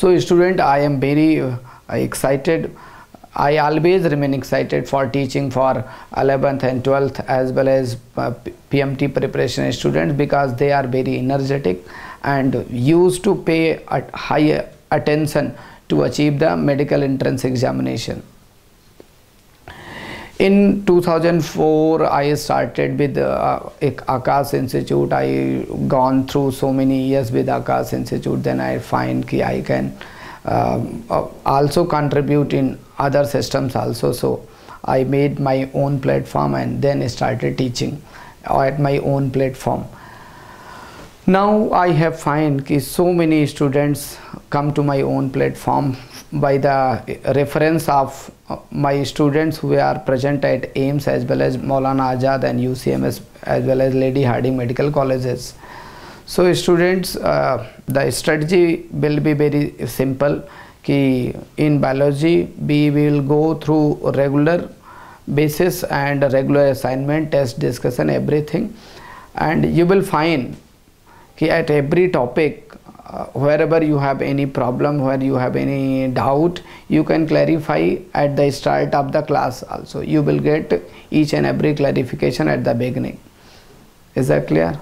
so student i am very uh, excited I always remain excited for teaching for 11th and 12th as well as uh, PMT preparation students because they are very energetic and used to pay higher attention to achieve the medical entrance examination. In 2004, I started with uh, Aakash Institute. I gone through so many years with Aakash Institute. Then I find that I can um, uh, also contribute in other systems also so i made my own platform and then started teaching at my own platform now i have find that so many students come to my own platform by the reference of my students who are present at AIIMS as well as Maulana Azad and UCMS as well as Lady Hardinge medical colleges. So students uh, the strategy will be very simple ki in biology we will go through regular basis and regular assignment test discussion everything. And you will find ki at every topic uh, wherever you have any problem where you have any doubt you can clarify at the start of the class also. You will get each and every clarification at the beginning. Is that clear